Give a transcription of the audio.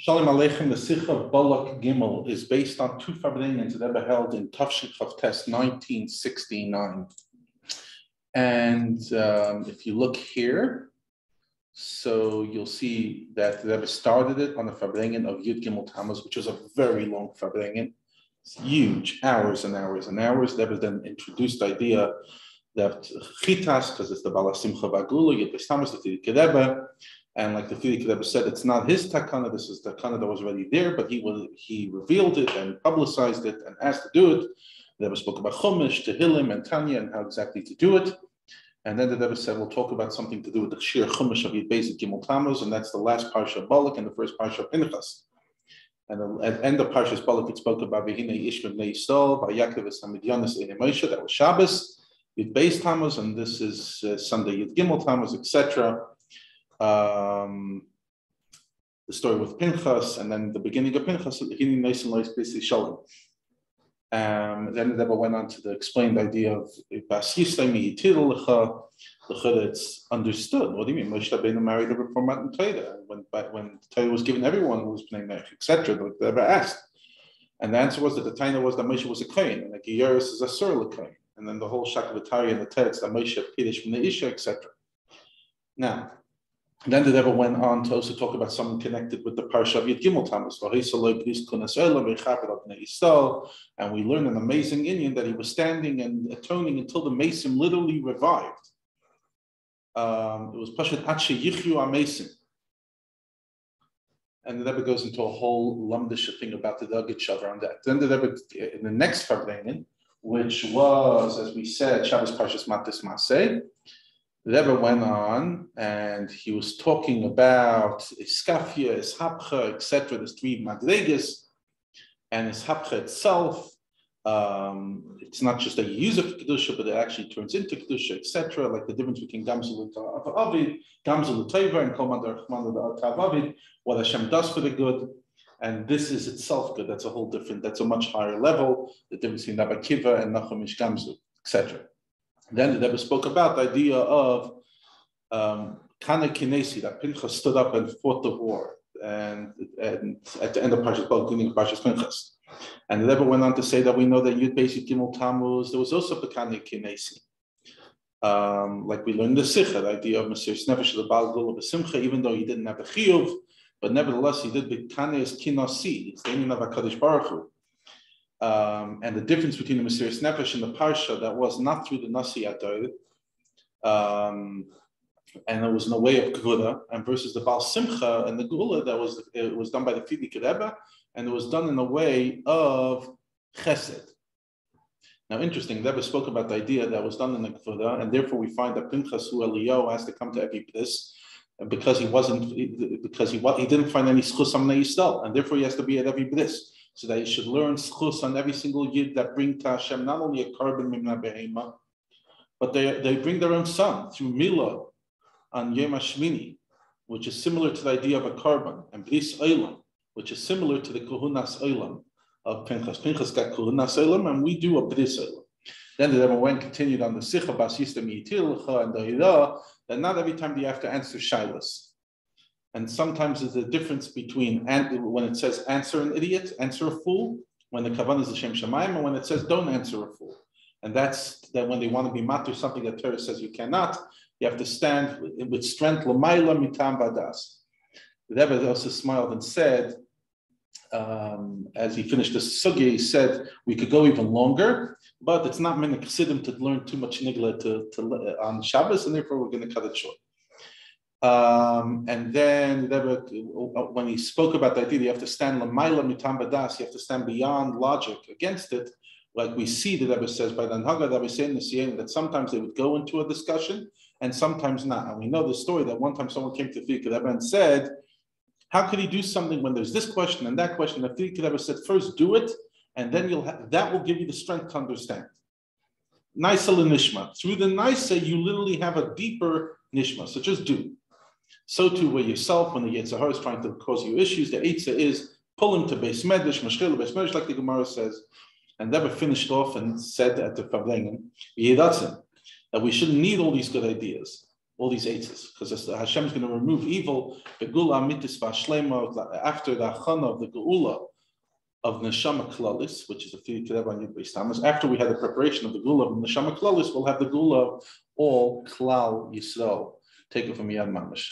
Shalom Aleichem, the Sicha Balak Gimel is based on two Farbrengens that ever held in Tafshin Test 1969. And um, if you look here, so you'll see that the Rebbe started it on the Farbrengen of Yud Gimel Tammuz, which was a very long Farbrengen. It's huge, hours and hours and hours. The Rebbe then introduced the idea that Chitas, because it's the Balasimcha Bagula, Yud Tammuz, the Rebbe, and like the Frierdiker Rebbe said, it's not his takana. This is the takana that was already there, but he was he revealed it and publicized it and asked to do it. The Rebbe spoke about Chumash, Tehillim, and Tanya, and how exactly to do it. And then the Rebbe said, we'll talk about something to do with the Shir Chumash of Basic Gimel Tammuz, and that's the last parsha of Balak and the first parsha of Pinchas. And at the end of Parshas Balak, it spoke about Vehine Ishmael Nei Yisrael, by Yaakov Samidyanis Eine Moshe, that was Shabbos, Yid Beis Tammuz, and this is uh, Sunday Yid Gimel Tammuz, etc um, the story with Pinchas, and then the beginning of Pinchas, the beginning nice and nice, basically Shalom. Um, then the went on to the explained idea of Bas Yisrael it's understood. What do you mean? Moshe Rabbeinu married her before Matan Torah. When when Torah was given, everyone who was playing etc. The Rebbe asked, and the answer was that the Taina was that Moshe was a kohen, and like Yeris is a sur kohen. And then the whole Shakavatari and the text that Moshe Pirish from the Isha, etc. Now, then the Rebbe went on to also talk about someone connected with the Parsha of Yid Gimel Tammuz. And we learned an amazing Indian that he was standing and atoning until the Mason literally revived. Um, it was Pashat Ache Yichyu Amesim. And the Rebbe goes into a whole lumdish thing about the Dugget around that. Then the Rebbe, in the next Farbrengen, which was, as we said, Shabbos Parshas Matos Masei, Rebbe went on and he was talking about Iskafia, Ishapcha, etc., the three Madregas, and Ishapcha itself. Um, it's not just you use for Kedusha, but it actually turns into Kedusha, etc., like the difference between Gamzul Avid, Gamzul and Kol Avid, what Hashem does for the good. And this is itself good. That's a whole different, that's a much higher level, the difference between Rabbi Akiva and Nachumish Gamzul, etc. Then the Rebbe spoke about the idea of um, Kinesi, that Pinchas stood up and fought the war. And, and at the end of Parshas Balak, beginning of Parshas Pinchas. And the Rebbe went on to say that we know that Yud Basic Gimel Tammuz, there was also Bekani Kinesi. Um, like we learned the Sikha, the idea of Mesiras Nefesh, the Baal Simcha, even though he didn't have a Chiyuv, but nevertheless he did Bekani as Kinasi, it's the name of HaKadosh Baruch Hu um, and the difference between the Mesiris Nefesh and the Parsha that was not through the Nasi Adar, um, and it was in a way of Gula, and versus the Baal Simcha and the Gula that was it was done by the Rebbe, and it was done in a way of Chesed. Now, interesting, Rebbe spoke about the idea that was done in the Gula, and therefore we find that Pinchas who Eliyahu has to come to bris, because he wasn't because he he didn't find any schus Yisrael, and therefore he has to be at every bris so you should learn schus on every single yid that bring to Hashem not only a korban mimna behema, but they, they bring their own son through Mila on Yom HaShmini, which is similar to the idea of a korban, and Bris Olam, which is similar to the Kohunas Olam of Pinchas. Pinchas got Kuhunas Olam, and we do a Bris Olam. Then the Rebbe went continued on the Sikha Bas Yitilcha and the Hira, that not every time do you have to answer Shilas. And sometimes there's a difference between when it says answer an idiot, answer a fool, when the kavan is the Shem Shemaim, and when it says don't answer a fool. And that's that when they want to be matur something that Torah says you cannot, you have to stand with, with strength. Lamaila mitam badas. The Rebbe also smiled and said, um, as he finished the sugya, he said we could go even longer, but it's not meant to learn too much nigla to, to, on Shabbos, and therefore we're going to cut it short. Um, and then when he spoke about the idea, you have to stand lamaila mitam badas, you have to stand beyond logic against it. Like we see the Rebbe says by the Anhaga that we say in the that sometimes they would go into a discussion and sometimes not. And we know the story that one time someone came to the Rebbe and said, "How could he do something when there's this question and that question?" The Rebbe said, first do it, and then you'll have, that will give you the strength to understand." Naisa nishma. Through the Naisa, you literally have a deeper nishma. So just do. So too with yourself when the Yetzirah is trying to cause you issues, the Eitzah is pull him to beis midrash, mashchil beis midrash, like the Gemara says, and never finished off and said at the Farbrengen, that we shouldn't need all these good ideas. all these eights, because Hashem is going to remove evil, Mitis after the Achana of the Geula of Neshama Klalis, which is a few on Yud Tammuz. After we had the preparation of the Gula of Neshama Klalis, we'll have the Gula of all Klal Yisrael, taken from Yad Mamish.